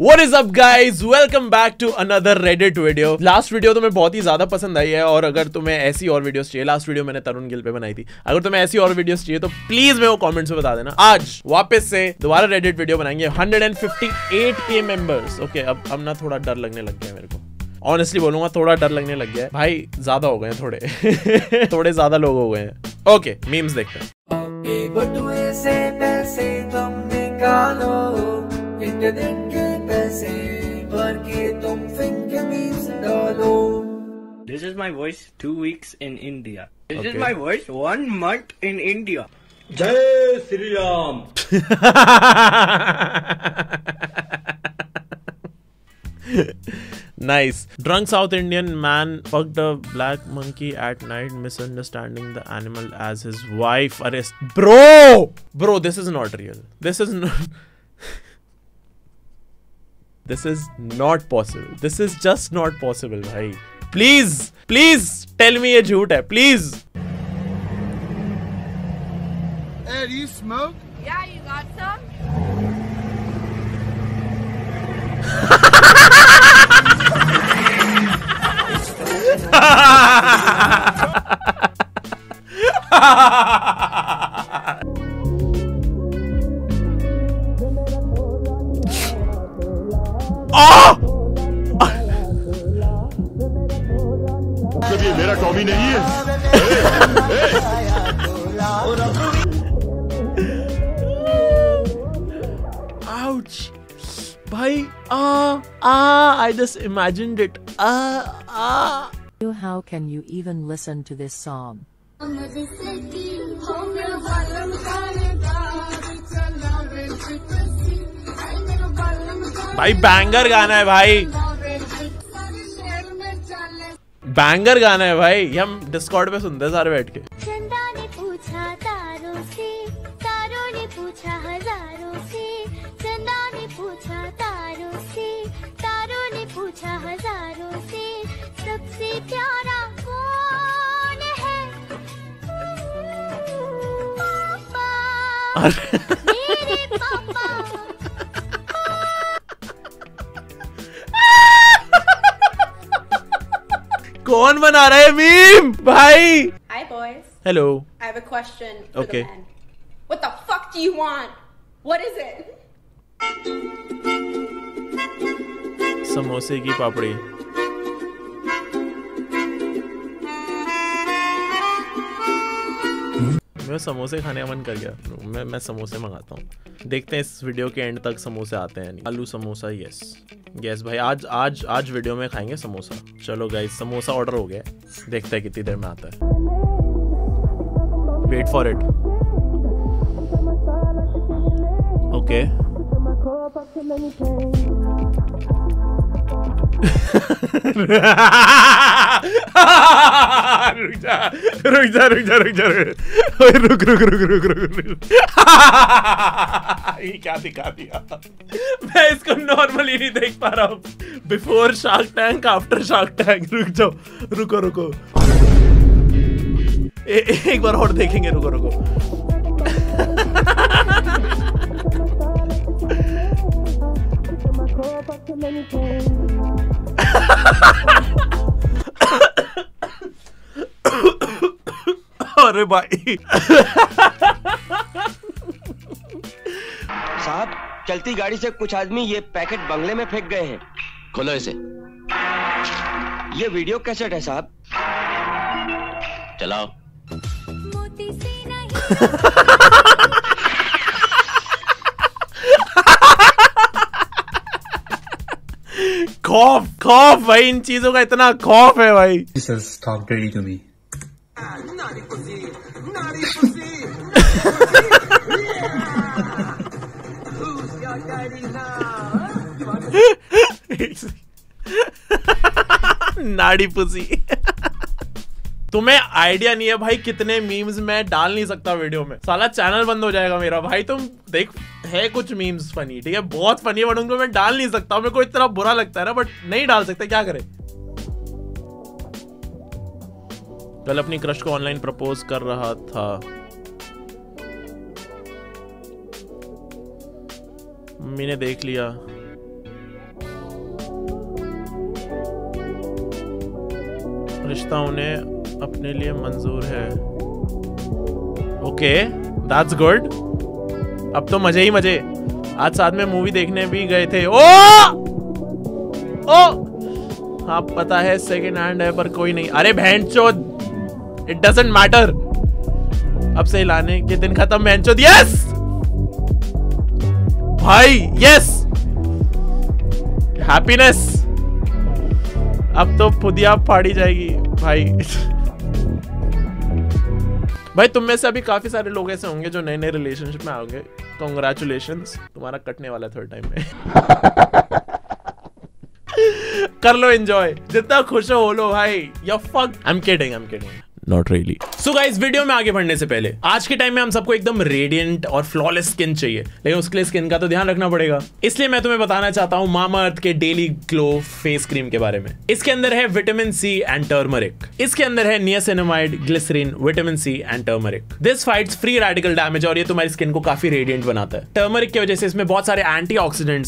What is up, guys? Welcome back to another Reddit video. Last video तुम्हें बहुत ही ज़्यादा पसंद आई है, और अगर तुम्हें ऐसी और वीडियोस चाहिए लास्ट वीडियो मैंने तरुण गिल पे बनाई थी। अगर तुम्हें ऐसी और वीडियोस चाहिए तो प्लीज़ मैं वो कमेंट्स में बता देना। आज वापस से दोबारा रेडिट वीडियो बनाएँगे। 158 के मेंबर्स ओके अब अब ना थोड़ा डर लगने लग गया मेरे को। ऑनेस्टली बोलूँगा, थोड़ा डर लगने लग गया है। भाई, ज़्यादा हो गए थोड़े। थोड़े ज़्यादा लोग हो गए हैं। ओके मीम्स देखते हैं। This is my voice two weeks in India. This okay. is my voice one month in India. Jai Sri Ram. nice. Drunk South Indian man fucked a black monkey at night, misunderstanding the animal as his wife. Arrest. Bro! Bro, this is not real. This is not. this is not possible. This is just not possible, bhai. Please please tell me ये झूठ है please ha ha Ouch. Bhai, ah, ah, I just imagined it. Ah, ah. How can you even listen to this song? भाई banger गाना है भाई banger गाना है भाई ये हम डिस्कॉर्ड पे सुनते हैं सारे बैठ के चंदा ने पूछा तारों से तारों ने पूछा हज़ारों कौन बना रहा है मीम भाई Hi, boys. Hello I have a question for Okay. the men. What the fuck do you want? What is it? समोसे की पापड़ी मैं समोसे खाने का मन कर गया। मैं मैं समोसे मंगाता हूँ। देखते हैं इस वीडियो के एंड तक समोसे आते हैं आलू समोसा यस यस भाई, आज आज आज वीडियो में खाएँगे समोसा। चलो गाइस समोसा ऑर्डर हो गया। देखते हैं कितनी देर में आता है। वेट फॉर इट ओके रुक जा रुक जा रुक जा रुक जा रुक रुक रुक रुक रुक ये क्या दिखा दिया मैं इसको नॉर्मली नहीं देख पा रहा हूँ। Before Shark Tank after Shark Tank रुक जाओ। रुको रुको। ए, एक बार और देखेंगे रुको रुको। अरे भाई। साहब चलती गाड़ी से कुछ आदमी ये पैकेट बंगले में फेंक गए हैं। खोलो इसे। ये वीडियो कैसेट है साहब? चलाओ मोती से नहीं खौफ खौफ भाई इन चीज़ों का इतना खौफ है भाई। नाड़ी पुसी तुम्हें आइडिया नहीं है भाई कितने मीम्स मैं डाल नहीं सकता वीडियो में। साला चैनल बंद हो जाएगा मेरा। भाई तुम देख, है कुछ मीम्स फनी ठीक है? बहुत फनी है बट उनको मैं डाल नहीं सकता। मेरे को इतना बुरा लगता है ना बट नहीं डाल सकते, क्या करें? कल अपनी क्रश को ऑनलाइन प्रपोज कर रहा था। मम्मी ने देख लिया। रिश्ता उन्हें अपने लिए मंजूर है। ओके दैट्स गुड अब तो मज़े ही मज़े। आज साथ में मूवी देखने भी गए थे। ओ! ओ! हाँ पता है सेकंड हैंड है, पर कोई नहीं। अरे बहन चोद इट डजेंट मैटर अब से लाने के दिन खत्म, बहन चोद। यस भाई यस हैप्पीनेस अब तो फुदिया फाड़ी जाएगी, भाई। भाई, तुम में से अभी काफ़ी सारे लोग ऐसे होंगे जो नए नए रिलेशनशिप में आओगे। कॉन्ग्रेचुलेशन तुम्हारा कटने वाला थोड़े टाइम में कर लो एंजॉय जितना खुश हो लो, भाई। या fuck I am kidding I am kidding not really so guys video में आगे बढ़ने से पहले, आज के टाइम में हम सबको एकदम रेडियंट और फ्लॉलेस स्किन चाहिए। लेकिन उसके लिए स्किन का तो ध्यान रखना पड़ेगा। इसलिए मैं तुम्हें बताना चाहता हूँ मामा अर्थ के डेली ग्लो फेस क्रीम के बारे में। इसके अंदर है विटामिन सी एंड टर्मरिक इसके अंदर है niacinamide glycerin vitamin C and turmeric this fights free radical damage और ये तुम्हारी स्किन को काफ़ी रेडियंट बनाता है। टर्मरिक की वजह से इसमें बहुत सारे एंटी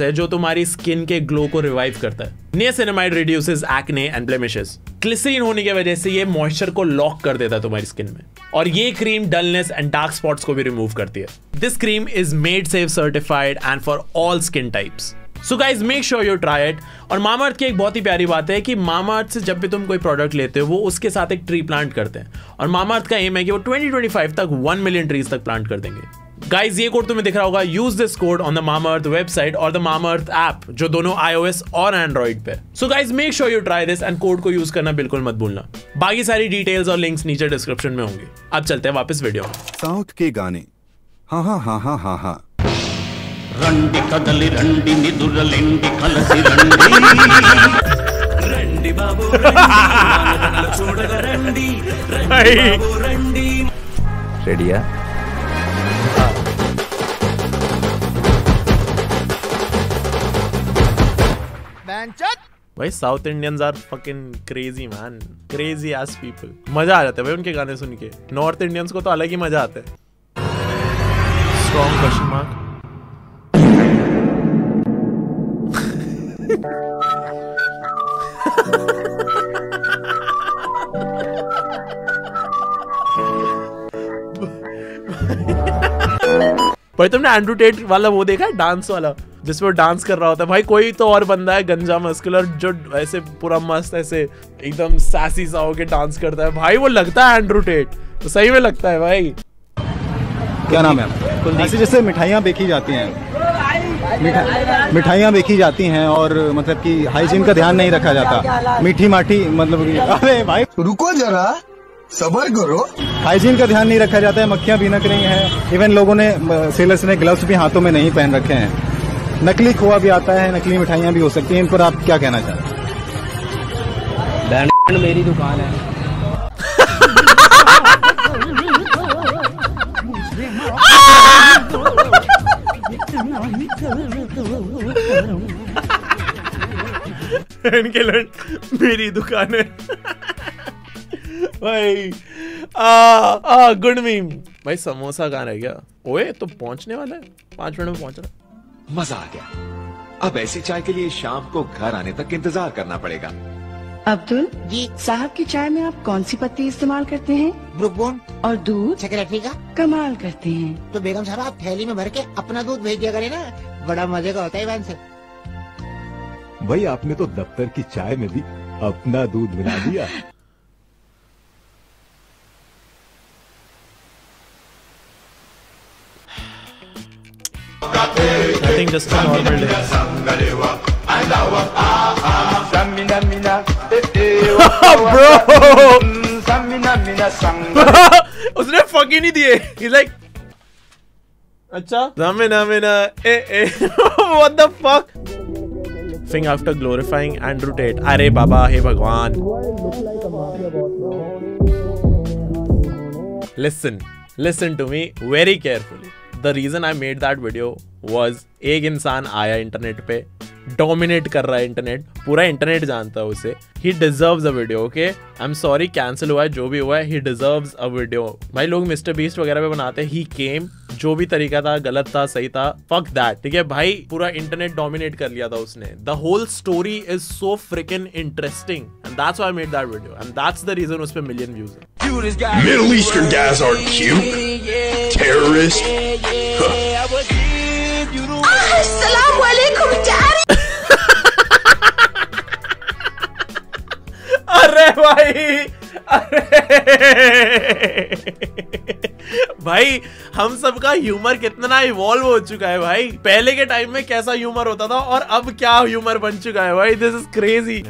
है जो तुम्हारी स्किन के ग्लो को रिवाइव करता है। Niacinamide reduces acne and blemishes glycerin होने की वजह से ये मॉइस्चर को लॉक कर देता है तुम्हारी स्किन में। और ये cream dullness and dark spots को भी रिमूव करती है। This cream is made safe certified and for all skin types so guys make sure you try it और मामाअर्थ की एक बहुत ही प्यारी बात है कि मामाअर्थ से जब भी तुम कोई प्रोडक्ट लेते हो, वो उसके साथ एक ट्री प्लांट करते हैं। और मामाअर्थ का एम है कि वो 2025 तक 1 मिलियन ट्रीज तक प्लांट कर देंगे। गाइज ये कोड तुम्हें दिख रहा होगा use this code on the Mamaearth website और द मामाअर्थ ऐप जो दोनों आईओएस और एंड्रॉइड पे so guys make sure you try this and code को यूज करना बिल्कुल मत भूलना बाकी सारी डिटेल्स और लिंक्स नीचे डिस्क्रिप्शन में होंगे अब चलते हैं वापस वीडियो में साउथ के गाने हाँ हाँ हाँ हाँ हाँ हाँ రండి కదలి రండి నిదురలెండి కలసి రండి రండి బాబు చూడగ రండి బాబు రండి रेडिया भाई South Indians are fucking crazy man crazy ass people मज़ा आ जाता है भाई उनके गाने सुन के। नॉर्थ इंडियंस को तो अलग ही मज़ा आता है। स्ट्रॉन्ग क्वेश्चन मार्क भाई तुमने एंड्रू टेट वाला वो देखा है? डांस वाला। जिसमें डांस कर रहा होता है। भाई कोई तो और बंदा है गंजा मस्कुलर जो ऐसे पूरा मस्त ऐसे एकदम सासी सा होके डांस करता है। भाई वो लगता है एंड्रू टेट तो सही में लगता है भाई। क्या नाम है? आपका? ऐसे जैसे मिठाइयाँ बेची जाती हैं। मिठा, मिठाइयाँ बेची जाती हैं और मतलब कि हाइजीन का ध्यान नहीं रखा जाता। मीठी माठी मतलब अरे भाई। रुको जरा। सबर करो। हाइजीन का ध्यान नहीं रखा जाता है मक्खियाँ भी नक रही हैं। इवन लोगों ने सेलर्स ने ग्लव्स भी हाथों में नहीं पहन रखे हैं। नकली खोआ भी आता है नकली मिठाइयाँ भी हो सकती हैं इन पर आप क्या कहना चाहते हैं मेरी दुकान है। इनके लड़ मेरी दुकान है। भाई आ आ गुड मीम। भाई समोसा कहाँ रह गया ओए तो पहुँचने वाला है। पाँच मिनट में पहुँच रहा मज़ा आ गया। अब ऐसी चाय के लिए शाम को घर आने तक इंतज़ार करना पड़ेगा। अब्दुल जी। साहब की चाय में आप कौन सी पत्ती इस्तेमाल करते हैं? ब्रुकबोन और दूध? सेक्रेटरी का कमाल करते हैं। तो बेगम साहब आप थैली में भर के अपना दूध भेज दिया करें ना। बड़ा मज़े का होता है वैन से। भाई आपने तो दफ्तर की चाय में भी अपना दूध मिला दिया। Just a normal day. Bro! उसने फक ही नहीं दिए He's like अच्छा Zamina mina eh eh what the fuck Thing after glorifying Andrew Tate अरे बाबा हे भगवान Listen listen to me very carefully the reason I made that video was एक इंसान आया इंटरनेट पे डोमिनेट कर रहा है इंटरनेट पूरा इंटरनेट जानता है उसे। He deserve a video okay I am sorry cancel हुआ है, जो भी हुआ है ही डिजर्व अ वीडियो भाई लोग मिस्टर बीस्ट वगैरह पे बनाते हैं ही केम जो भी तरीका था गलत था सही था फक दैट ठीक है भाई पूरा इंटरनेट डोमिनेट कर लिया था उसने the whole story is so fricking interesting and that's why I made that video and that's the reason उस पे मिलियन व्यूज़ है Middle Eastern guys aren't cute. Terrorist. Assalamu alaikum, daddy. अरे भाई अरे भाई हम सबका ह्यूमर कितना इवॉल्व हो चुका है भाई। पहले के टाइम में कैसा ह्यूमर होता था और अब क्या ह्यूमर बन चुका है भाई? This is crazy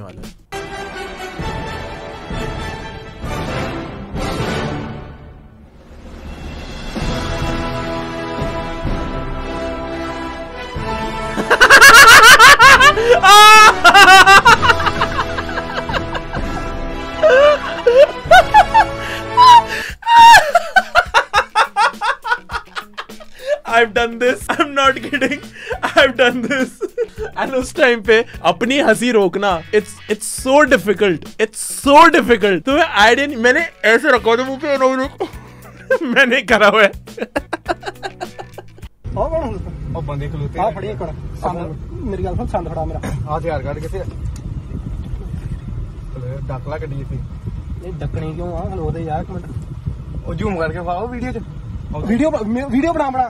I've I've done this. And उस टाइम पे अपनी हंसी रोकना it's it's so difficult it's so difficult तुम्हें आइडिया नहीं मैंने ऐसे रखा था मुंह पे ना रुको मैंने करा हुआ है ਉਹ ਬੰਦੇ ਖਲੋਤੇ ਆ ਫੜੀ ਕਰ ਸੰਦ ਮੇਰੀ ਗੱਲ ਸੁਣ ਸੰਦ ਫੜਾ ਮੇਰਾ ਆ ਹਥਿਆਰ ਕੱਢ ਕਿੱਥੇ ਡੱਕ ਲਾ ਗੱਡੀ ਇੱਥੇ ਇਹ ਡੱਕਣੀ ਕਿਉਂ ਆ ਹਲੋ ਦੇ ਯਾਰ ਇੱਕ ਮਿੰਟ ਉਹ ਜ਼ੂਮ ਕਰਕੇ ਪਾਓ ਵੀਡੀਓ 'ਚ ਵੀਡੀਓ ਵੀਡੀਓ ਬਣਾ ਬਣਾ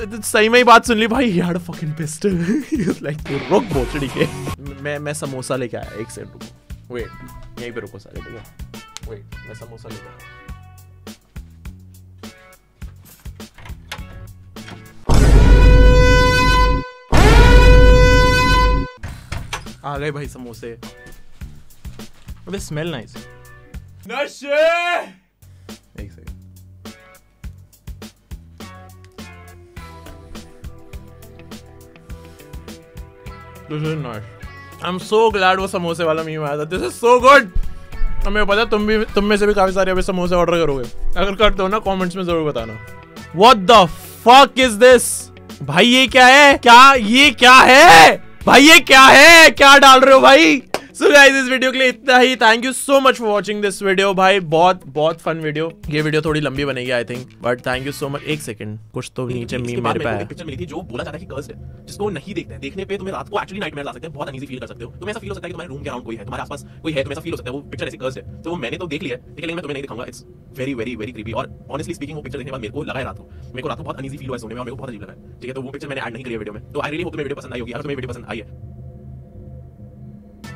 सही में ही बात सुन ली, भाई he was like, तू रुक बोचड़ी के। मैं मैं समोसा लेके आया, एक सेकंड रुको। वेट यहीं पे रुको सारे ठीक है? वेट मैं समोसा लेके आया। आ गए भाई समोसे। अबे स्मेल नाइस नशे! This is not I am so glad वो समोसे वाला मीम आया था. दिस इज़ सो गुड हमें पता है तुम भी, तुम में से भी काफ़ी सारे अभी समोसे ऑर्डर करोगे. अगर करते हो ना कमेंट्स में ज़रूर बताना. What the fuck is this भाई, ये क्या है? क्या, ये क्या है? भाई, ये क्या है? क्या डाल रहे हो भाई? सो गाइस इस वीडियो के लिए इतना ही। Thank you so much for watching this video भाई। बहुत बहुत फन वीडियो ये वीडियो थोड़ी लंबी बनेगी I think but thank you so much एक सेकंड कुछ तो नीचे मीम मेरे पे पिक्चर मिली थी जो बोला जाता है कि कर्स्ड है जिसको नहीं देखते हैं। देखने पे तुम्हें रात को एक्चुअली नाइटमेयर ला सकते हैं। बहुत अनईजी फील कर सकते हो। तुम्हें ऐसा फील हो सकता है कि तुम्हारे रूम के अराउंड कोई है तुम्हारे आसपास कोई है तुम्हें ऐसा फील हो सकता है वो पिक्चर ऐसी कर्स्ड है। तो वो मैंने तो देख लिया है लेकिन मैं तुम्हें नहीं दिखाऊँगा। It's very very very creepy और ऑनेस्टली स्पीकिंग वो पिक्चर देखने के बाद मेरे को लगा रात को। मेरे को रात को बहुत अनईजी फील हुआ सोने में और मेरे को बहुत अजीब लगा ठीक है तो वो पिक्चर मैंने ऐड नहीं करी वीडियो में। तो आई रियली होप तुम्हें वीडियो पसंद आई होगी। अगर तुम्हें वीडियो पसंद आई है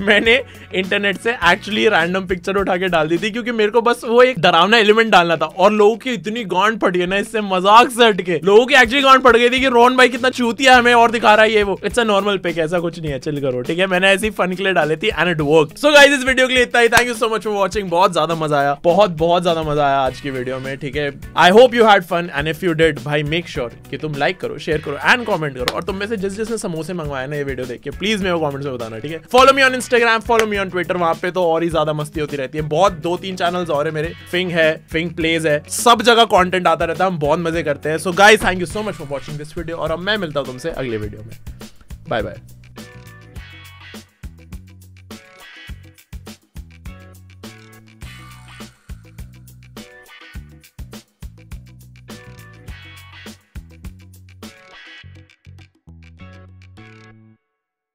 मैंने इंटरनेट से एक्चुअली रैंडम पिक्चर उठा के डाल दी थी, क्योंकि मेरे को बस वो एक डरावना एलिमेंट डालना था। और लोगों की इतनी गांड फटी है ना, इससे मज़ाक से हटके लोगों की एक्चुअली गांड फट गई थी कि रोहन भाई कितना चूतिया हमें और दिखा रहा है ये वो। इट्स अ नॉर्मल पिक ऐसा कुछ नहीं है चिल करो, ठीक है? मैंने ऐसी फन के लिए डाली थी and it work so guys इस वीडियो के लिए इतना ही। Thank you so much for watching बहुत ज़्यादा मज़ा आया। बहुत बहुत ज़्यादा मज़ा आया आज की वीडियो में, ठीक है? I hope you had fun and if you did भाई मेक श्योर कि तुम लाइक करो शेयर करो एंड कॉमेंट करो। और तुम में से जिस जिसने समोसे मंगवाया ना ये वीडियो देख के प्लीज़ मेरे कमेंट्स में बताना, ठीक है? Follow me on Instagram follow me on Twitter वहाँ पे तो और ही ज़्यादा मस्ती होती रहती है। बहुत दो तीन चैनल और है मेरे। फिंग है फिंग प्लेज है, सब जगह कॉन्टेंट आता रहता है, हम बहुत मज़े करते हैं। So guys thank you so much for watching this video और अब मैं मिलता हूँ तुमसे अगले वीडियो में। Bye bye